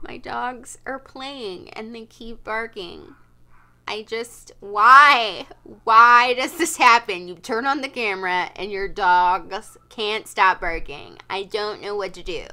My dogs are playing and they keep barking. I just, why? Why does this happen? You turn on the camera and your dogs can't stop barking. I don't know what to do.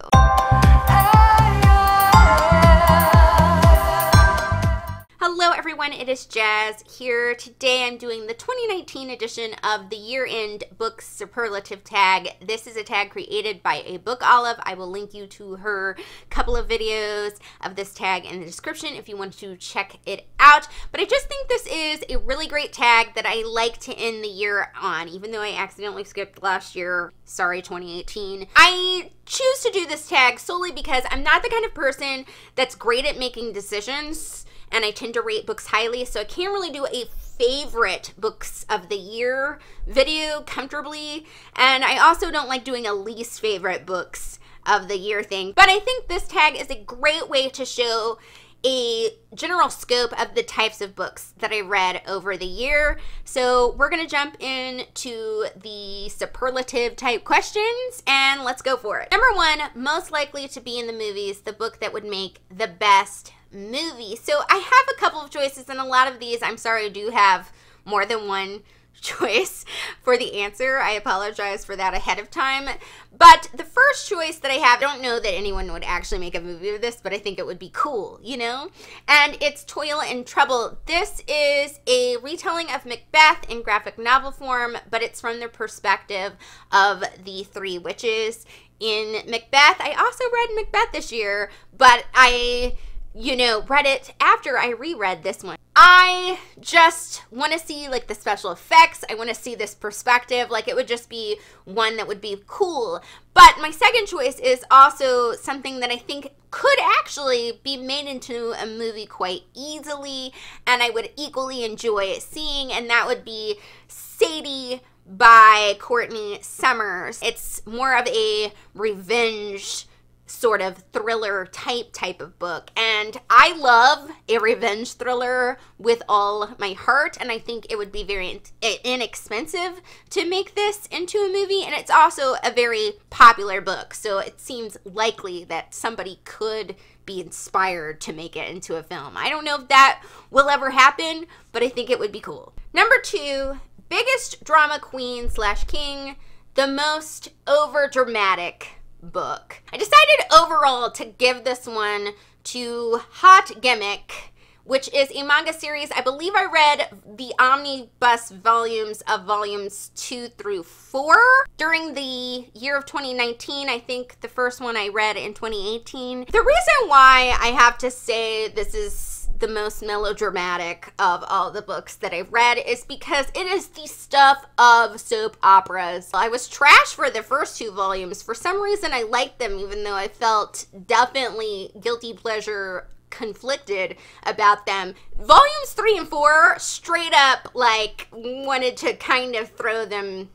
Hello everyone, it is Jazz here. Today I'm doing the 2019 edition of the year-end book superlative tag. This is a tag created by abookolive. I will link you to her couple of videos of this tag in the description if you want to check it out. But I just think this is a really great tag that I like to end the year on, even though I accidentally skipped last year. Sorry, 2018. I choose to do this tag solely because I'm not the kind of person that's great at making decisions and I tend to rate books highly, so I can't really do a favorite books of the year video comfortably. And I also don't like doing a least favorite books of the year thing. But I think this tag is a great way to show a general scope of the types of books that I read over the year. So we're to jump into the superlative type questions and let's go for it. Number one, most likely to be in the movies, the book that would make the best movie. So I have a couple of choices, and a lot of these, I'm sorry, do have more than one choice for the answer. I apologize for that ahead of time. But the first choice that I have, I don't know that anyone would actually make a movie of this, but I think it would be cool, you know? And it's Toil and Trouble. This is a retelling of Macbeth in graphic novel form, but it's from the perspective of the three witches in Macbeth. I also read Macbeth this year, but I you know, read it after I reread this one. I just want to see like the special effects. I want to see this perspective. Like it would just be one that would be cool. But my second choice is also something that I think could actually be made into a movie quite easily and I would equally enjoy seeing, and that would be Sadie by Courtney Summers. It's more of a revenge sort of thriller type type of book. And i love a revenge thriller with all my heart and i think it would be very inexpensive to make this into a movie and it's also a very popular book so it seems likely that somebody could be inspired to make it into a film. I don't know if that will ever happen but i think it would be cool. Number two biggest drama queen slash king the most over dramatic book. I decided overall to give this one to Hot Gimmick, which is a manga series. I believe I read the omnibus volumes of volumes two through four during the year of 2019. I think the first one I read in 2018. The reason why I have to say this is the most melodramatic of all the books that I've read is because it is the stuff of soap operas. I was trash for the first two volumes. For some reason, I liked them, even though I felt definitely guilty pleasure conflicted about them. Volumes three and four straight up like wanted to kind of throw them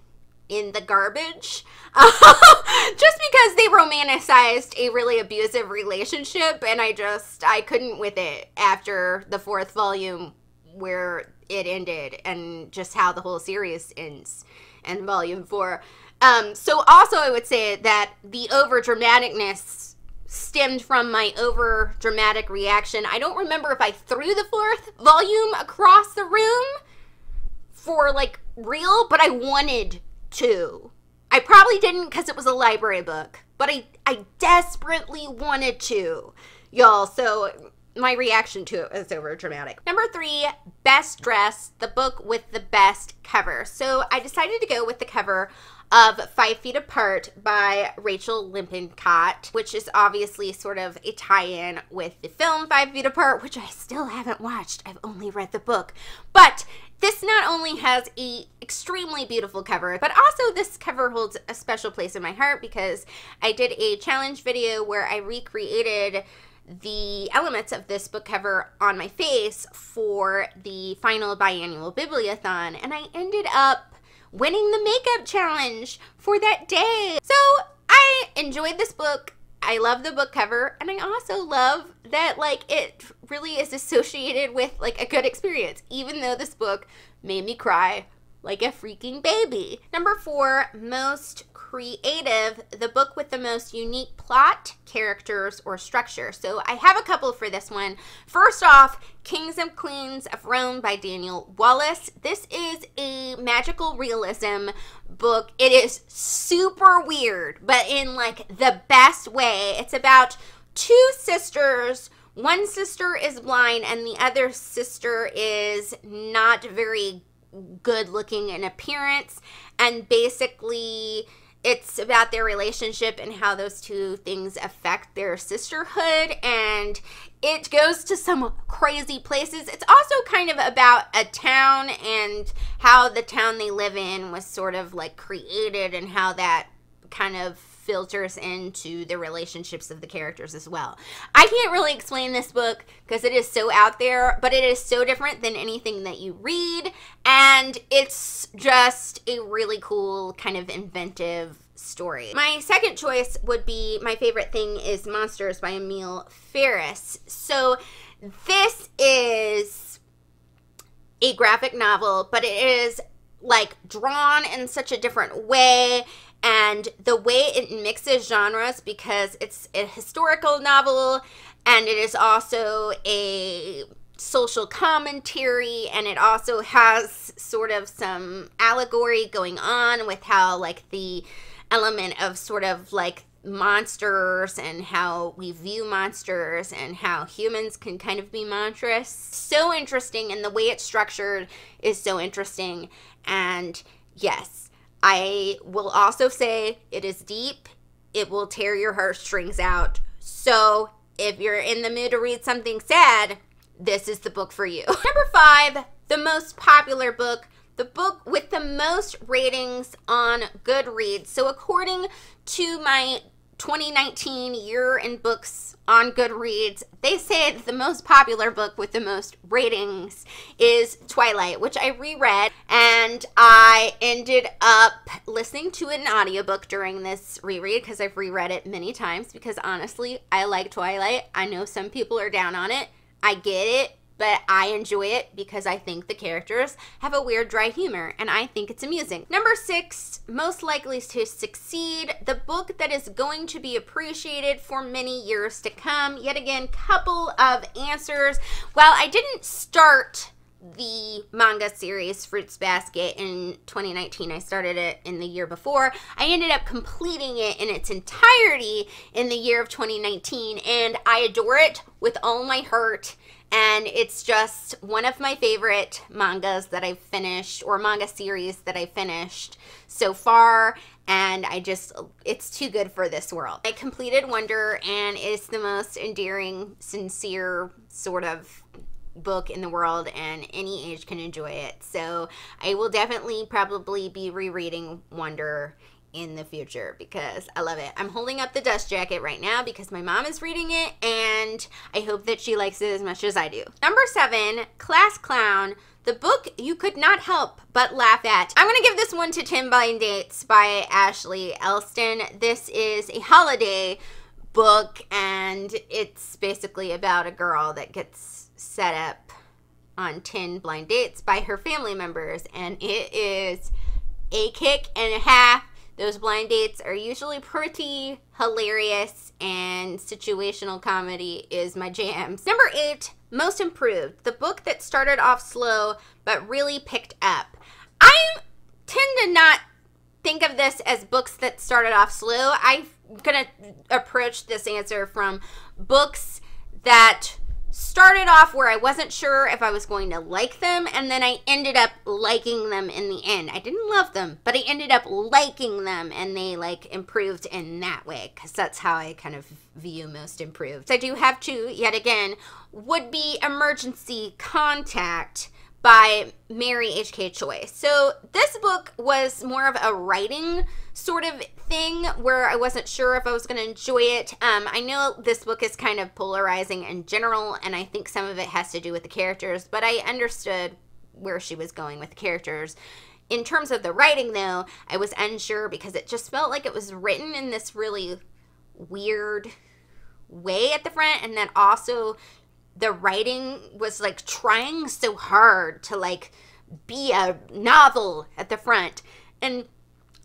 in the garbage just because they romanticized a really abusive relationship and I just I couldn't with it after the fourth volume where it ended and just how the whole series ends and volume 4 um so also I would say that the over dramaticness stemmed from my over dramatic reaction. I don't remember if I threw the fourth volume across the room for like real but I wanted to. I probably didn't because it was a library book, but I, I desperately wanted to, y'all. So my reaction to it was over dramatic. Number three, Best Dress, the book with the best cover. So I decided to go with the cover of Five Feet Apart by Rachael Lippincott, which is obviously sort of a tie in with the film Five Feet Apart, which I still haven't watched. I've only read the book. But this not only has a extremely beautiful cover, but also this cover holds a special place in my heart because I did a challenge video where I recreated the elements of this book cover on my face for the final biannual bibliothon and I ended up winning the makeup challenge for that day. So I enjoyed this book. I love the book cover and I also love that like it really is associated with like a good experience even though this book made me cry like a freaking baby. Number 4, most creative, the book with the most unique plot, characters, or structure. So I have a couple for this one. First off, Kings and Queens of Roam by Daniel Wallace. This is a magical realism book. It is super weird, but in like the best way. It's about two sisters. One sister is blind and the other sister is not very good looking in appearance and basically it's about their relationship and how those two things affect their sisterhood and it goes to some crazy places. It's also kind of about a town and how the town they live in was sort of like created and how that kind of filters into the relationships of the characters as well. I can't really explain this book because it is so out there, but it is so different than anything that you read, and it's just a really cool, kind of inventive story. My second choice would be my favorite thing is Monsters by Emil Ferris. So this is a graphic novel, but it is like drawn in such a different way and the way it mixes genres because it's a historical novel and it is also a social commentary and it also has sort of some allegory going on with how like the element of sort of like monsters and how we view monsters and how humans can kind of be monstrous. So interesting and the way it's structured is so interesting. And yes I will also say it is deep. It will tear your heartstrings out. So if you're in the mood to read something sad, this is the book for you. Number five, the most popular book, the book with the most ratings on Goodreads. So according to my 2019 year in books on Goodreads, they say the most popular book with the most ratings is Twilight, which I reread and I ended up listening to an audiobook during this reread because I've reread it many times because honestly, I like Twilight. I know some people are down on it. I get it but I enjoy it because I think the characters have a weird dry humor and I think it's amusing. Number six, most likely to succeed, the book that is going to be appreciated for many years to come. Yet again, couple of answers. While I didn't start the manga series Fruits Basket in 2019. I started it in the year before. I ended up completing it in its entirety in the year of 2019 and I adore it with all my heart and it's just one of my favorite mangas that I've finished or manga series that I finished so far and I just it's too good for this world. I completed Wonder and it's the most endearing, sincere sort of book in the world and any age can enjoy it. So I will definitely probably be rereading Wonder in the future because I love it. I'm holding up the dust jacket right now because my mom is reading it and I hope that she likes it as much as I do. Number seven, Class Clown. The book you could not help but laugh at. I'm to give this one to 10 Blind Dates by Ashley Elston. This is a holiday book and it's basically about a girl that gets set up on 10 blind dates by her family members and it is a kick and a half those blind dates are usually pretty hilarious, and situational comedy is my jam. Number eight, Most Improved, the book that started off slow but really picked up. I tend to not think of this as books that started off slow. I'm going to approach this answer from books that started off where I wasn't sure if I was going to like them, and then I ended up liking them in the end. I didn't love them, but I ended up liking them, and they like improved in that way because that's how I kind of view most improved. I do have two, yet again, would be emergency contact by Mary H.K. Choi. So this book was more of a writing sort of thing where I wasn't sure if I was going to enjoy it. Um, I know this book is kind of polarizing in general, and I think some of it has to do with the characters, but I understood where she was going with the characters. In terms of the writing, though, I was unsure because it just felt like it was written in this really weird way at the front, and then also the writing was like trying so hard to like be a novel at the front. And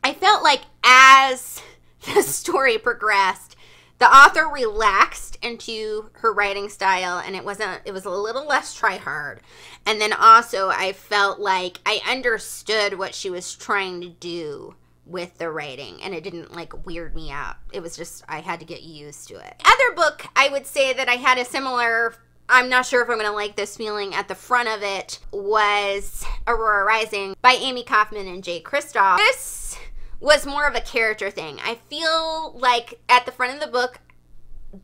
I felt like as the story progressed, the author relaxed into her writing style and it wasn't it was a little less try hard. And then also i felt like i understood what she was trying to do with the writing and it didn't like weird me out. It was just i had to get used to it. Other book i would say that i had a similar I'm not sure if I'm going to like this feeling at the front of it was Aurora Rising by Amie Kaufman and Jay Kristoff. This was more of a character thing. I feel like at the front of the book,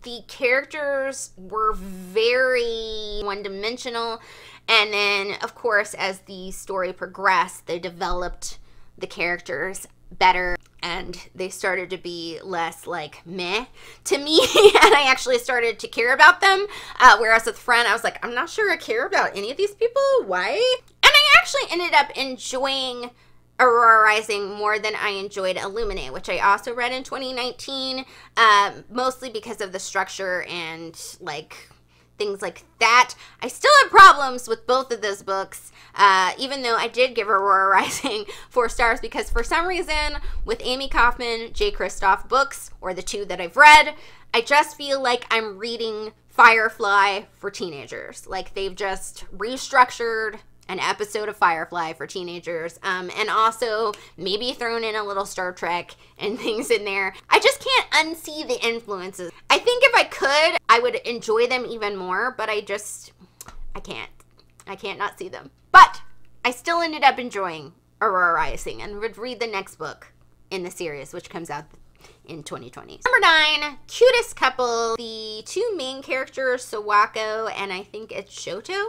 the characters were very one dimensional. And then, of course, as the story progressed, they developed the characters better and they started to be less like meh to me and i actually started to care about them. Uh, whereas with friend i was like i'm not sure i care about any of these people. Why? And i actually ended up enjoying Aurora Rising more than I enjoyed Illuminae, which I also read in 2019, uh, mostly because of the structure and like things like that. I still have problems with both of those books, uh, even though I did give Aurora Rising four stars because for some reason, with Amie Kaufman, Jay Kristoff books, or the two that I've read, I just feel like I'm reading Firefly for teenagers. Like they've just restructured an episode of Firefly for teenagers, um, and also maybe thrown in a little Star Trek and things in there. I just can't unsee the influences. I think if I could, I would enjoy them even more, but I just, I can't. I can't not see them. But I still ended up enjoying Aurora Rising and would read the next book in the series, which comes out in 2020. Number nine, cutest couple. The two main characters, Sawako and I think it's Shoto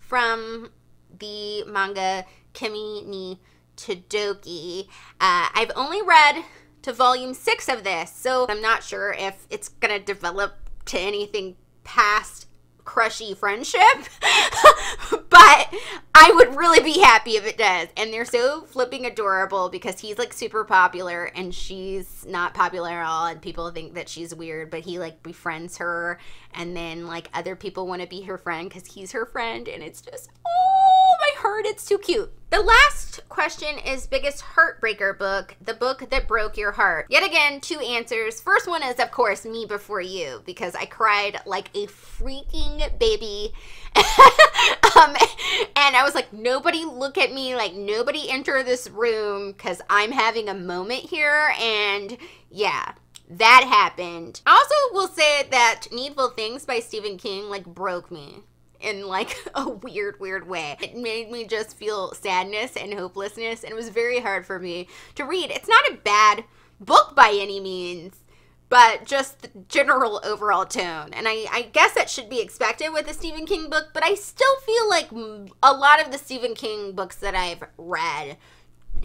from the manga Kimi ni Todoke. Uh, I've only read to volume six of this, so I'm not sure if it's gonna develop to anything past crushy friendship, but I would really be happy if it does. And they're so flipping adorable because he's like super popular and she's not popular at all, and people think that she's weird, but he like befriends her, and then like other people want to be her friend because he's her friend, and it's just heart, it's too cute. The last question is biggest heartbreaker book, the book that broke your heart. Yet again, two answers. First one is, of course, Me Before You, because I cried like a freaking baby. um, and I was like, nobody look at me, like, nobody enter this room, because I'm having a moment here. And yeah, that happened. I also will say that Needful Things by Stephen King, like, broke me in like a weird, weird way. It made me just feel sadness and hopelessness, and it was very hard for me to read. It's not a bad book by any means, but just the general overall tone. And I, I guess that should be expected with a Stephen King book, but I still feel like a lot of the Stephen King books that I've read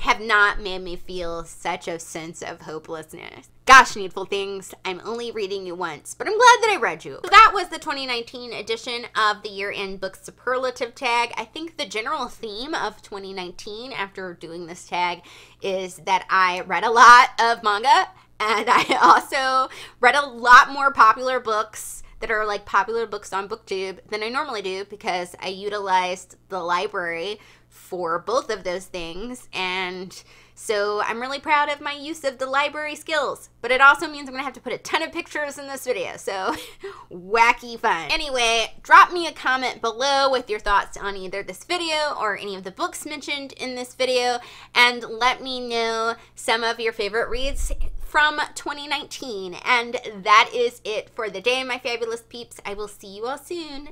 have not made me feel such a sense of hopelessness. Gosh, Needful Things, I'm only reading you once, but I'm glad that I read you. So that was the 2019 edition of the Year End Book Superlative Tag. I think the general theme of 2019 after doing this tag is that I read a lot of manga and I also read a lot more popular books that are like popular books on booktube than i normally do because i utilized the library for both of those things. And so I'm really proud of my use of the library skills. But it also means I'm to have to put a ton of pictures in this video. So wacky fun. Anyway, drop me a comment below with your thoughts on either this video or any of the books mentioned in this video. And let me know some of your favorite reads from 2019. And that is it for the day, my fabulous peeps. I will see you all soon.